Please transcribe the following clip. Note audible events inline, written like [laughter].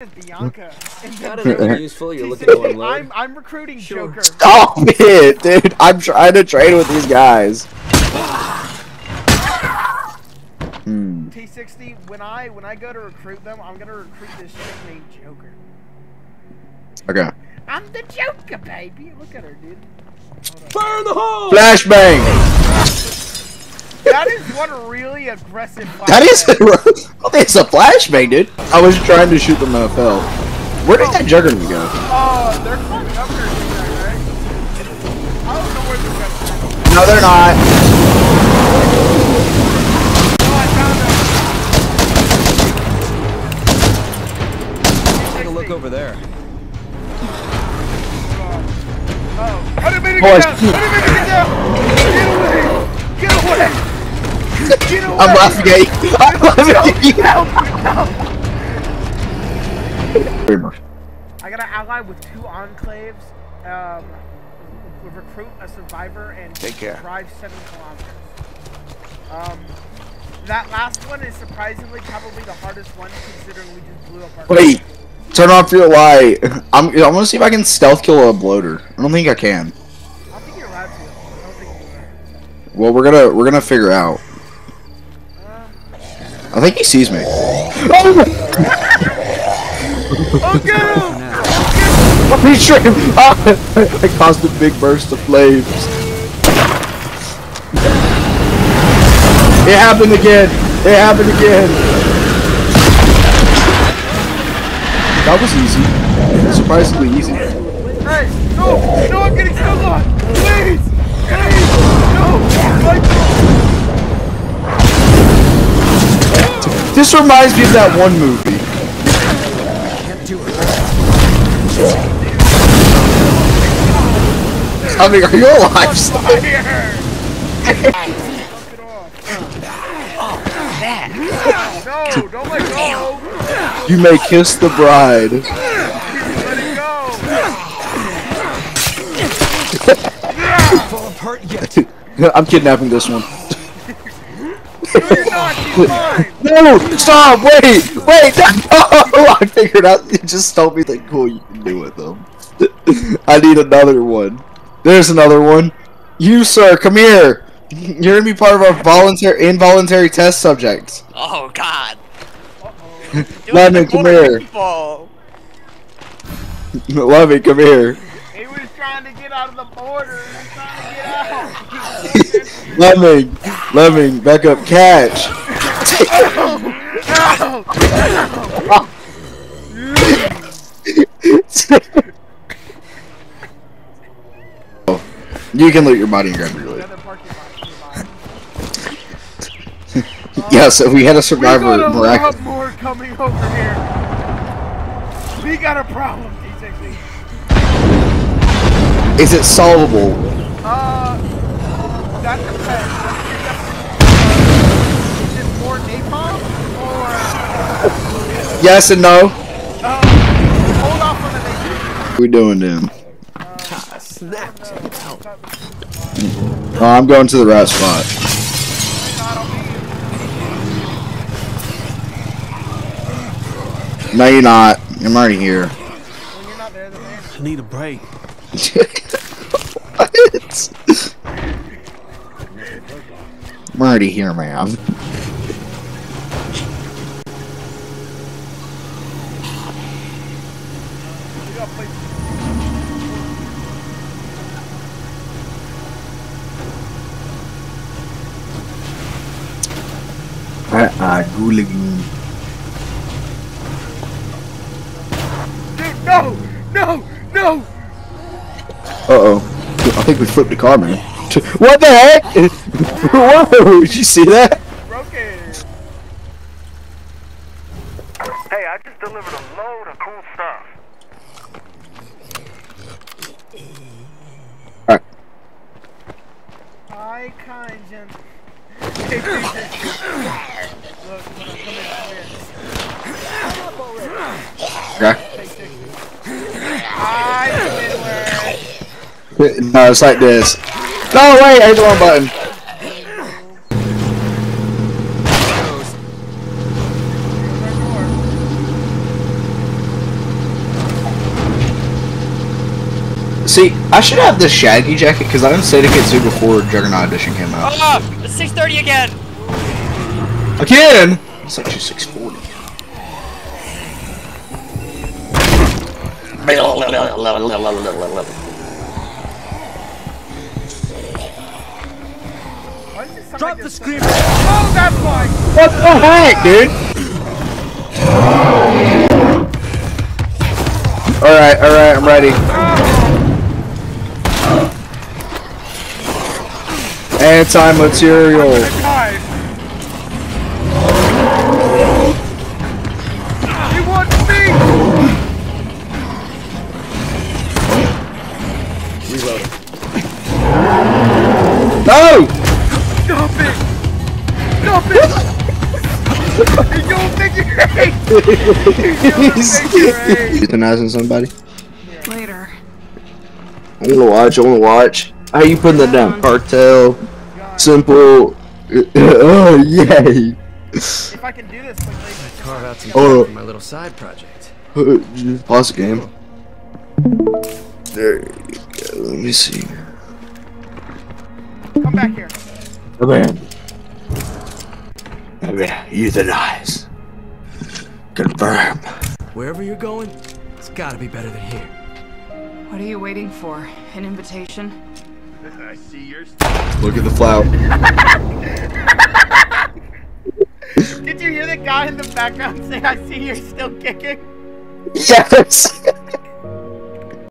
is Bianca. And then Got it useful. You're looking to unload. [laughs] I'm I'm recruiting Sure. Joker. Stop [laughs] it, dude. I'm trying to train with these guys. Hmm. T60. When I when I go to recruit them, I'm gonna recruit this chick named Joker. Okay. I'm the Joker, baby. Look at her, dude. Fire in the hole! Flashbang. That [laughs] is one really aggressive. That is. I flashbang. don't think it's a flashbang, dude. I was trying to shoot them and I fell. Where did that juggernaut go? Oh, they're coming up there, right? I don't know where they're going. No, they're not. Oh, I found them. Take a look over there. Oh, I didn't mean to Oh, get down. I didn't mean to get I'm laughing at you. [laughs] I'm laughing at you. Very much. I got an ally with two enclaves. Um, we recruit a survivor and Take care. drive seven kilometers. Um, that last one is surprisingly probably the hardest one considering we just blew up our. Wait. Turn off your light. [laughs] I'm. I'm gonna see if I can stealth kill a bloater. I don't think I can. I don't think you're allowed to. I don't think you are. Well, we're gonna we're gonna figure out. I think he sees me. Oh, get him! He's trying. I caused a big burst of flames. It happened again. It happened again. That was easy. Surprisingly easy. Hey, no, no, I'm getting killed on. Please, please, no, my This reminds me of that one movie. I mean, are you alive? still? fire! Knock it off. No, don't let go. You may kiss the bride. Let it go. Fall apart yet. I'm kidnapping this one. No, you're not. She's mine. No! Stop! Wait! Wait! No! [laughs] Oh, oh, oh, I figured out. You just told me that cool you can do with them. [laughs] I need another one. There's another one. You, sir, come here. You're gonna be part of our voluntary, involuntary test subjects. Oh God! [laughs] Lemon, come here. People. Lovey, come here. Trying to get out of the border. Was trying to get out. [laughs] Lemming, Lemming, back up, catch. [laughs] you can loot your body and grab your loot. other parking lot [laughs] nearby. Yes, we had a We survivor, got a lot more coming over here. We got a problem, T60. Is it solvable? Uh, that depends. Is it more napalm or Yes and no. uh, hold off on the napalm? What we doing then? Snaps. Oh, I'm going to the right spot. No, you're not. I'm already here. When you're not there, then there. I need a break. What? I'm already here, man. Places. Uh-uh, Dude! No! No! Uh-oh. I think we flipped the car, man. [laughs] What the heck? [laughs] Whoa, did you see that? Broke. Hey, I just delivered a load of cool stuff. Alright. Hi, Kanjan. [laughs] it's like this. No, way! I hit the wrong button. See, I should have this shaggy jacket because I didn't say to Kitsu before Juggernaut Edition came out. Oh, it's 6.30 again! Again? It's actually 6.40. [laughs] Drop the this- screamer. Oh, that's why. What the heck, dude? Alright, alright, I'm ready. Anti-material. You don't think you're right. You don't think you're right. Euthanizing somebody? Later. I wanna watch, I wanna watch. How you putting that down? Cartel, simple. [laughs] oh, yay. If I can do this quickly. Carve out some Oh. for my little side project. Pause the game. There you go. Let me see. Come back here. Come in. Here. Euthanize. Confirm. Wherever you're going, it's gotta be better than here. What are you waiting for? An invitation? I see your. Look at the flout. [laughs] Did you hear the guy in the background say, I see you're still kicking? Yes! [laughs]